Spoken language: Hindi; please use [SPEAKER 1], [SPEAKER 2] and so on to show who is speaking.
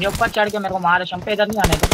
[SPEAKER 1] ये ऊपर चढ़ के मेरे को मार शंपे इधर नहीं आने दो।